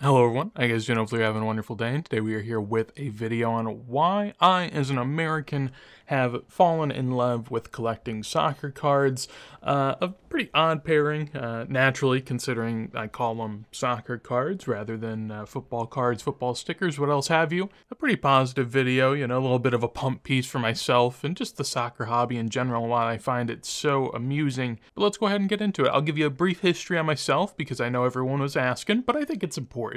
Hello everyone, I guess you know hopefully you're having a wonderful day and today we are here with a video on why I as an American have fallen in love with collecting soccer cards. Uh, a pretty odd pairing, uh, naturally, considering I call them soccer cards rather than uh, football cards, football stickers, what else have you. A pretty positive video, you know, a little bit of a pump piece for myself and just the soccer hobby in general, why I find it so amusing. But let's go ahead and get into it. I'll give you a brief history on myself because I know everyone was asking, but I think it's important.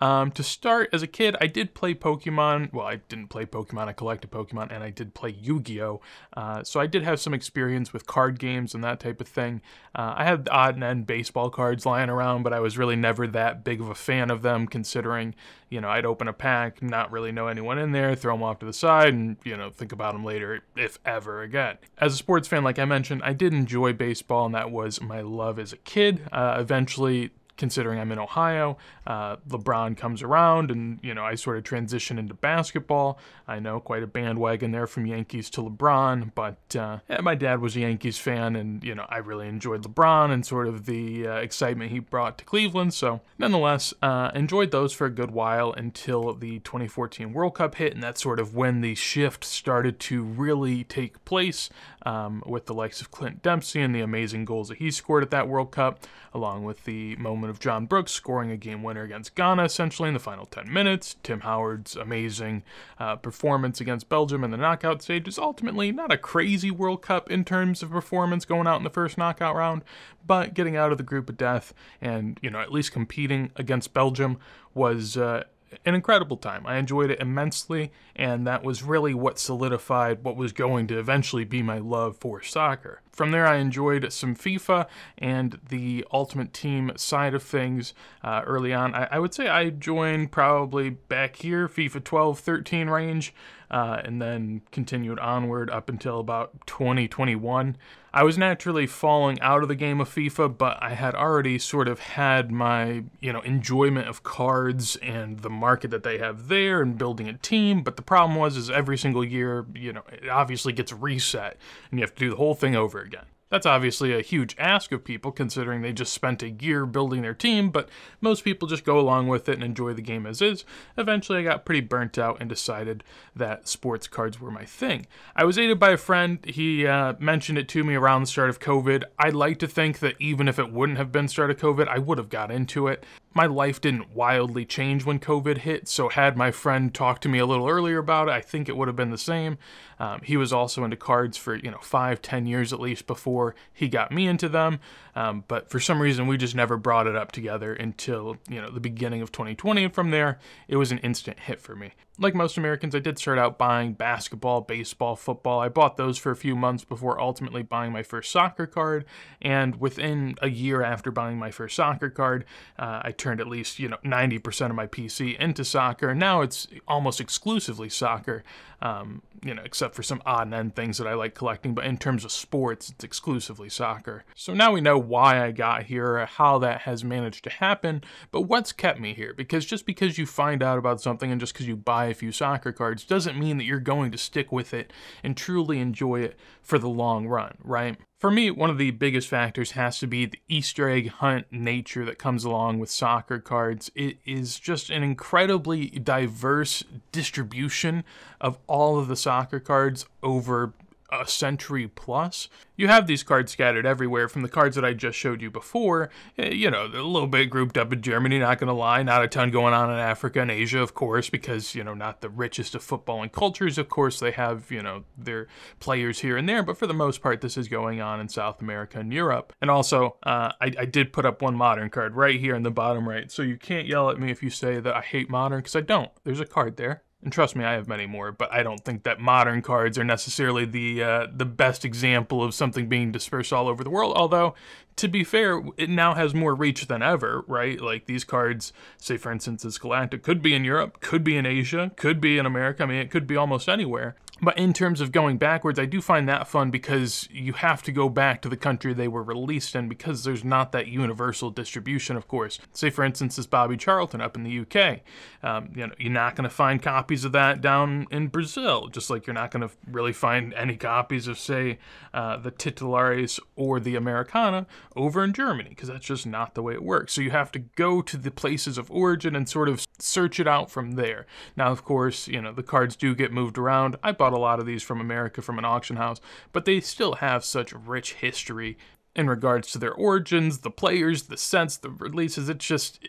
Um, to start, as a kid, I did play Pokemon. Well, I didn't play Pokemon, I collected Pokemon, and I did play Yu-Gi-Oh! Uh, so I did have some experience with card games and that type of thing. Uh, I had odd and end baseball cards lying around, but I was really never that big of a fan of them, considering, you know, I'd open a pack, not really know anyone in there, throw them off to the side, and, you know, think about them later, if ever again. As a sports fan, like I mentioned, I did enjoy baseball, and that was my love as a kid. Uh, eventually, considering I'm in Ohio. Uh, LeBron comes around, and you know I sort of transition into basketball. I know quite a bandwagon there from Yankees to LeBron, but uh, yeah, my dad was a Yankees fan, and you know I really enjoyed LeBron and sort of the uh, excitement he brought to Cleveland. So nonetheless, uh, enjoyed those for a good while until the 2014 World Cup hit, and that's sort of when the shift started to really take place um, with the likes of Clint Dempsey and the amazing goals that he scored at that World Cup, along with the moment of John Brooks scoring a game winner against Ghana essentially in the final 10 minutes, Tim Howard's amazing uh, performance against Belgium in the knockout stage is ultimately not a crazy World Cup in terms of performance going out in the first knockout round, but getting out of the group of death and, you know, at least competing against Belgium was uh, an incredible time. I enjoyed it immensely, and that was really what solidified what was going to eventually be my love for soccer. From there, I enjoyed some FIFA and the Ultimate Team side of things uh, early on. I, I, would say I joined probably back here, FIFA 12 13 range, uh, and then continued onward up until about 2021. I was naturally falling out of the game of FIFA, but I had already sort of had my, you know, enjoyment of cards and the market that they have there and building a team. But the problem was, is every single year, you know, it obviously gets reset and you have to do the whole thing over again. That's obviously a huge ask of people considering they just spent a year building their team, but most people just go along with it and enjoy the game as is. Eventually, I got pretty burnt out and decided that sports cards were my thing. I was aided by a friend. He uh, mentioned it to me around the start of COVID. I'd like to think that even if it wouldn't have been start of COVID, I would have got into it my life didn't wildly change when COVID hit, so had my friend talked to me a little earlier about it, I think it would have been the same. Um, he was also into cards for you know five, ten years at least before he got me into them, um, but for some reason we just never brought it up together until you know the beginning of 2020, and from there it was an instant hit for me. Like most Americans, I did start out buying basketball, baseball, football. I bought those for a few months before ultimately buying my first soccer card, and within a year after buying my first soccer card, uh, I turned at least you know 90% of my PC into soccer. Now it's almost exclusively soccer, um, you know, except for some odd and end things that I like collecting. But in terms of sports, it's exclusively soccer. So now we know why I got here, how that has managed to happen, but what's kept me here? Because just because you find out about something and just because you buy a few soccer cards doesn't mean that you're going to stick with it and truly enjoy it for the long run, right? For me, one of the biggest factors has to be the Easter egg hunt nature that comes along with soccer cards. It is just an incredibly diverse distribution of all of the soccer cards over a century plus. You have these cards scattered everywhere from the cards that I just showed you before. Eh, you know, a little bit grouped up in Germany, not to lie. Not a ton going on in Africa and Asia, of course, because, you know, not the richest of football and cultures. Of course, they have, you know, their players here and there, but for the most part, this is going on in South America and Europe. And also, uh, I, I did put up one modern card right here in the bottom right, so you can't yell at me if you say that I hate modern, because I don't. There's a card there. And trust me, I have many more, but I don't think that modern cards are necessarily the uh, the best example of something being dispersed all over the world. Although, to be fair, it now has more reach than ever, right? Like these cards, say for instance, this Galactic could be in Europe, could be in Asia, could be in America. I mean, it could be almost anywhere. But in terms of going backwards, I do find that fun because you have to go back to the country they were released in because there's not that universal distribution, of course. Say, for instance, this Bobby Charlton up in the UK. Um, you know, you're not going to find copies of that down in Brazil, just like you're not going to really find any copies of, say, uh, the Titulares or the Americana over in Germany because that's just not the way it works. So you have to go to the places of origin and sort of search it out from there. Now, of course, you know, the cards do get moved around. I bought a lot of these from America from an auction house, but they still have such rich history in regards to their origins, the players, the sets, the releases. It's just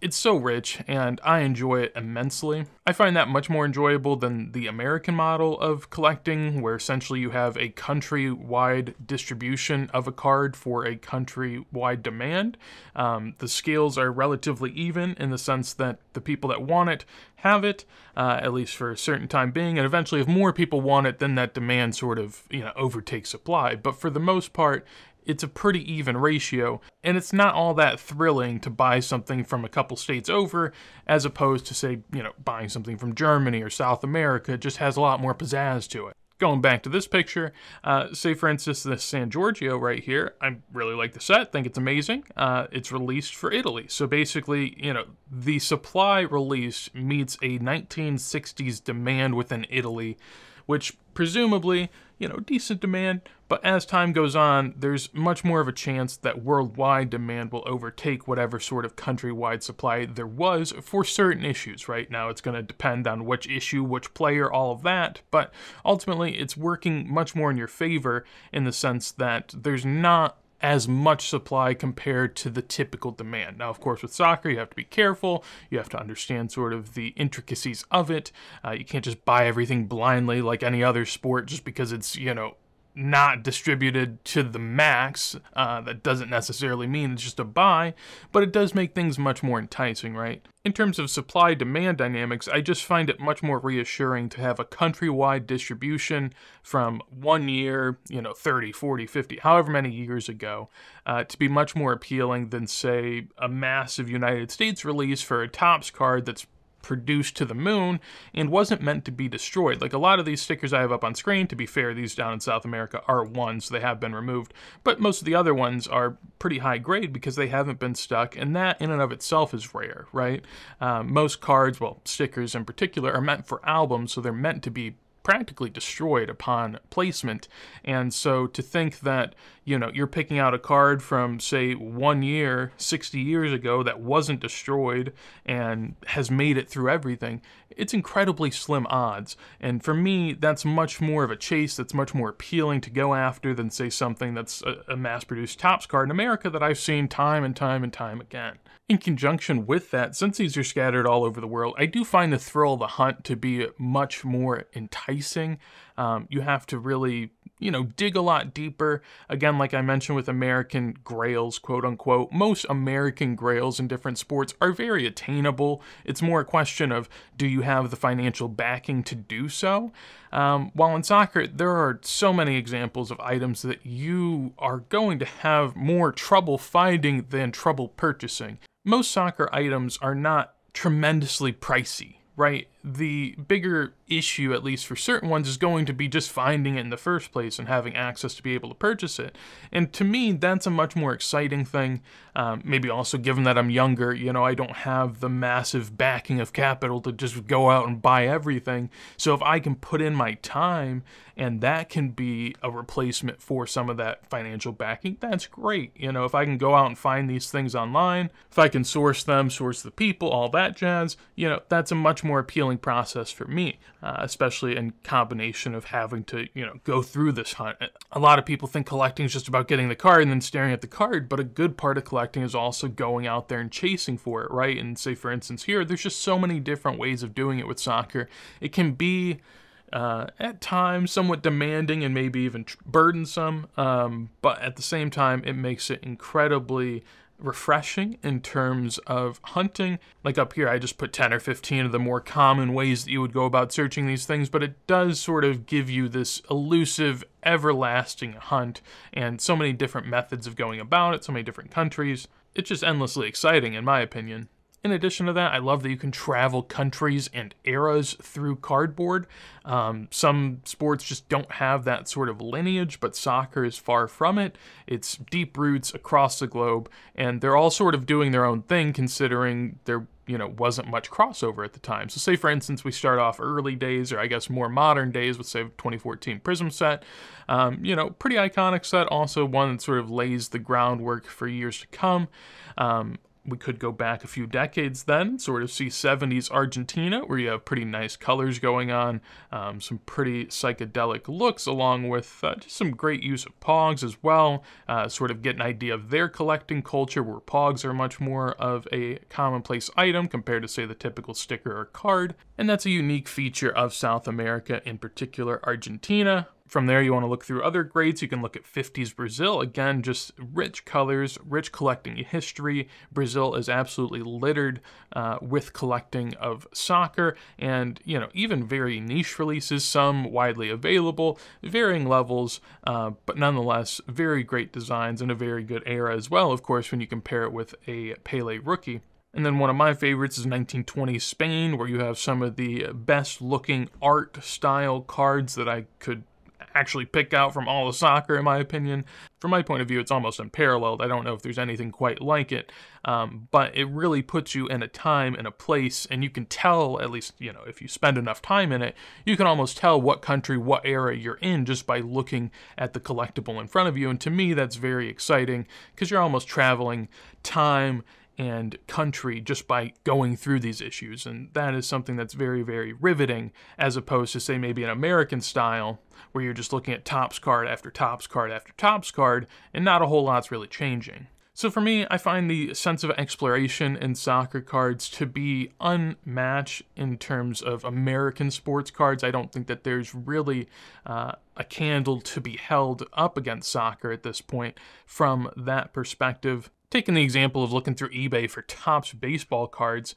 it's so rich and I enjoy it immensely. I find that much more enjoyable than the American model of collecting, where essentially you have a country-wide distribution of a card for a country-wide demand. Um, the scales are relatively even in the sense that the people that want it have it, uh, at least for a certain time being, and eventually if more people want it, then that demand sort of, you know, overtakes supply. But for the most part, it's a pretty even ratio, and it's not all that thrilling to buy something from a couple states over as opposed to, say, you know, buying something from Germany or South America. It just has a lot more pizzazz to it. Going back to this picture, uh, say for instance this San Giorgio right here, I really like the set, think it's amazing. Uh, it's released for Italy, so basically, you know, the supply release meets a 1960s demand within Italy, which presumably you know, decent demand, but as time goes on, there's much more of a chance that worldwide demand will overtake whatever sort of countrywide supply there was for certain issues. Right now, it's going to depend on which issue, which player, all of that, but ultimately, it's working much more in your favor in the sense that there's not as much supply compared to the typical demand. Now, of course, with soccer, you have to be careful. You have to understand sort of the intricacies of it. Uh, you can't just buy everything blindly like any other sport just because it's, you know, not distributed to the max. Uh, that doesn't necessarily mean it's just a buy, but it does make things much more enticing, right? In terms of supply demand dynamics, I just find it much more reassuring to have a countrywide distribution from one year, you know, 30, 40, 50, however many years ago, uh, to be much more appealing than, say, a massive United States release for a Topps card that's produced to the moon and wasn't meant to be destroyed. Like a lot of these stickers I have up on screen, to be fair, these down in South America are ones, so they have been removed. But most of the other ones are pretty high grade because they haven't been stuck, and that in and of itself is rare, right? Um, most cards, well, stickers in particular, are meant for albums, so they're meant to be practically destroyed upon placement. And so to think that, you know, you're picking out a card from, say, one year, 60 years ago that wasn't destroyed and has made it through everything, it's incredibly slim odds. And for me, that's much more of a chase that's much more appealing to go after than, say, something that's a, a mass produced Topps card in America that I've seen time and time and time again. In conjunction with that, since these are scattered all over the world, I do find the thrill of the hunt to be much more enticing. Um, you have to really, you know, dig a lot deeper. Again, like I mentioned with American grails, quote unquote, most American grails in different sports are very attainable. It's more a question of do you have the financial backing to do so? Um, while in soccer, there are so many examples of items that you are going to have more trouble finding than trouble purchasing most soccer items are not tremendously pricey, right? The bigger issue, at least for certain ones, is going to be just finding it in the first place and having access to be able to purchase it. And to me, that's a much more exciting thing. Um, maybe also given that I'm younger, you know, I don't have the massive backing of capital to just go out and buy everything. So if I can put in my time and that can be a replacement for some of that financial backing, that's great. You know, if I can go out and find these things online, if I can source them, source the people, all that jazz, you know, that's a much more appealing process for me, uh, especially in combination of having to, you know, go through this hunt. A lot of people think collecting is just about getting the card and then staring at the card, but a good part of collecting is also going out there and chasing for it, right? And say, for instance, here, there's just so many different ways of doing it with soccer. It can be uh, at times somewhat demanding and maybe even burdensome, um, but at the same time, it makes it incredibly refreshing in terms of hunting. Like up here, I just put 10 or 15 of the more common ways that you would go about searching these things, but it does sort of give you this elusive, everlasting hunt and so many different methods of going about it, so many different countries. It's just endlessly exciting, in my opinion. In addition to that, I love that you can travel countries and eras through cardboard. Um, some sports just don't have that sort of lineage, but soccer is far from it. It's deep roots across the globe, and they're all sort of doing their own thing considering there you know wasn't much crossover at the time. So say for instance we start off early days or I guess more modern days with say 2014 Prism set, um, you know pretty iconic set. Also one that sort of lays the groundwork for years to come. Um, we could go back a few decades then, sort of see 70s Argentina, where you have pretty nice colors going on, um, some pretty psychedelic looks, along with uh, just some great use of Pogs as well. Uh, sort of get an idea of their collecting culture, where Pogs are much more of a commonplace item compared to, say, the typical sticker or card. And that's a unique feature of South America, in particular Argentina. From there, you want to look through other grades. You can look at 50s Brazil. Again, just rich colors, rich collecting history. Brazil is absolutely littered uh, with collecting of soccer and, you know, even very niche releases, some widely available, varying levels, uh, but nonetheless, very great designs and a very good era as well, of course, when you compare it with a Pele rookie. And then one of my favorites is 1920s Spain, where you have some of the best looking art style cards that I could actually pick out from all the soccer, in my opinion. From my point of view, it's almost unparalleled. I don't know if there's anything quite like it, um, but it really puts you in a time and a place, and you can tell, at least, you know, if you spend enough time in it, you can almost tell what country, what era you're in just by looking at the collectible in front of you. And to me, that's very exciting because you're almost traveling time and country just by going through these issues. And that is something that's very, very riveting as opposed to, say, maybe an American style where you're just looking at Topps card after Topps card after Topps card and not a whole lot's really changing. So for me, I find the sense of exploration in soccer cards to be unmatched in terms of American sports cards. I don't think that there's really uh, a candle to be held up against soccer at this point from that perspective. Taking the example of looking through eBay for Topps baseball cards,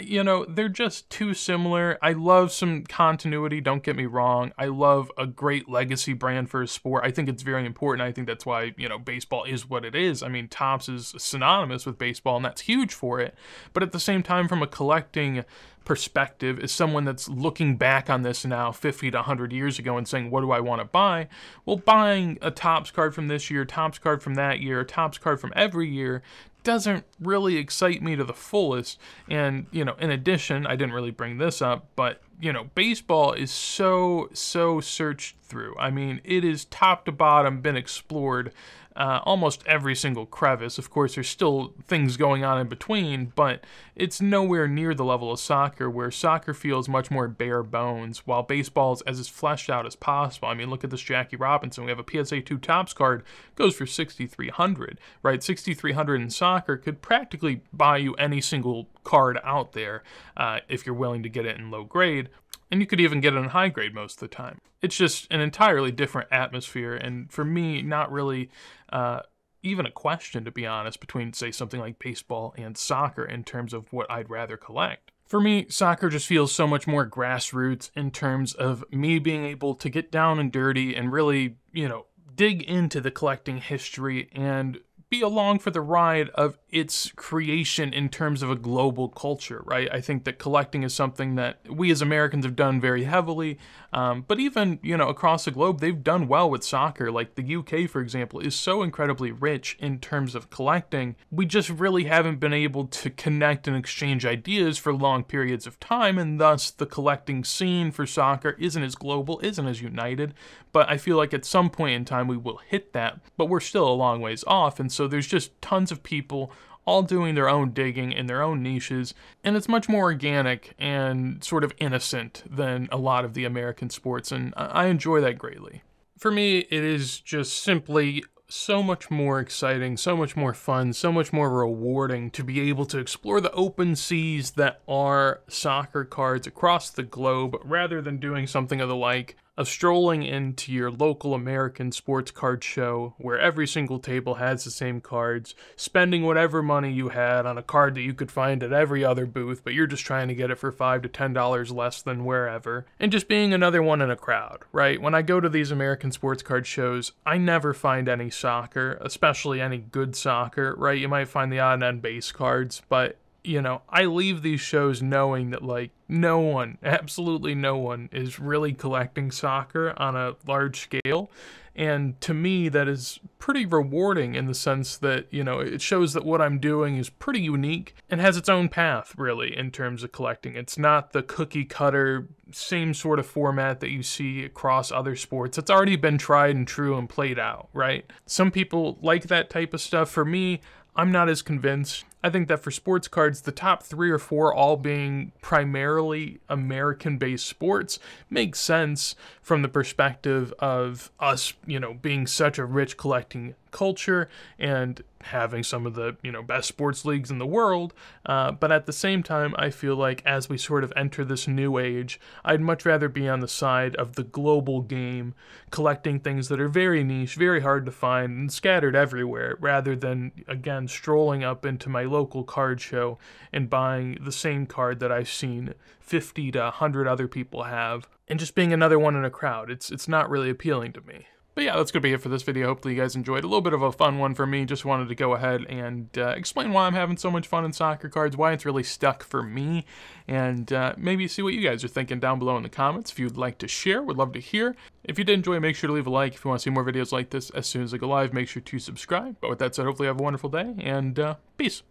you know, they're just too similar. I love some continuity, don't get me wrong. I love a great legacy brand for a sport. I think it's very important. I think that's why, you know, baseball is what it is. I mean, Topps is synonymous with baseball, and that's huge for it. But at the same time, from a collecting perspective is someone that's looking back on this now 50 to 100 years ago and saying, what do I want to buy? Well, buying a Topps card from this year, Topps card from that year, Topps card from every year doesn't really excite me to the fullest. And, you know, in addition, I didn't really bring this up, but, you know, baseball is so, so searched through. I mean, it is top to bottom been explored uh, almost every single crevice. Of course, there's still things going on in between, but it's nowhere near the level of soccer, where soccer feels much more bare bones, while baseball is as fleshed out as possible. I mean, look at this Jackie Robinson. We have a PSA 2 Topps card, goes for 6,300, right? 6,300 in soccer could practically buy you any single card out there uh, if you're willing to get it in low grade and you could even get it in high grade most of the time. It's just an entirely different atmosphere, and for me, not really uh, even a question, to be honest, between, say, something like baseball and soccer in terms of what I'd rather collect. For me, soccer just feels so much more grassroots in terms of me being able to get down and dirty and really, you know, dig into the collecting history and be along for the ride of its creation in terms of a global culture, right? I think that collecting is something that we as Americans have done very heavily, um, but even you know across the globe, they've done well with soccer. Like the UK, for example, is so incredibly rich in terms of collecting. We just really haven't been able to connect and exchange ideas for long periods of time, and thus the collecting scene for soccer isn't as global, isn't as united. But I feel like at some point in time we will hit that, but we're still a long ways off, and so there's just tons of people all doing their own digging in their own niches, and it's much more organic and sort of innocent than a lot of the American sports, and I enjoy that greatly. For me, it is just simply so much more exciting, so much more fun, so much more rewarding to be able to explore the open seas that are soccer cards across the globe rather than doing something of the like of strolling into your local American sports card show where every single table has the same cards, spending whatever money you had on a card that you could find at every other booth, but you're just trying to get it for 5 to $10 less than wherever, and just being another one in a crowd, right? When I go to these American sports card shows, I never find any soccer, especially any good soccer, right? You might find the odd end base cards, but you know, I leave these shows knowing that like no one, absolutely no one is really collecting soccer on a large scale. And to me, that is pretty rewarding in the sense that, you know, it shows that what I'm doing is pretty unique and has its own path, really, in terms of collecting. It's not the cookie cutter, same sort of format that you see across other sports. It's already been tried and true and played out, right? Some people like that type of stuff. For me, I'm not as convinced. I think that for sports cards, the top three or four all being primarily American based sports makes sense from the perspective of us, you know, being such a rich collecting culture and having some of the you know best sports leagues in the world. Uh, but at the same time i feel like as we sort of enter this new age i'd much rather be on the side of the global game collecting things that are very niche very hard to find and scattered everywhere rather than again strolling up into my local card show and buying the same card that i've seen 50 to 100 other people have and just being another one in a crowd it's it's not really appealing to me but yeah, that's going to be it for this video. Hopefully you guys enjoyed. A little bit of a fun one for me. Just wanted to go ahead and uh, explain why I'm having so much fun in soccer cards, why it's really stuck for me, and uh, maybe see what you guys are thinking down below in the comments. If you'd like to share, would love to hear. If you did enjoy, make sure to leave a like. If you want to see more videos like this as soon as I go live, make sure to subscribe. But with that said, hopefully you have a wonderful day, and uh, peace.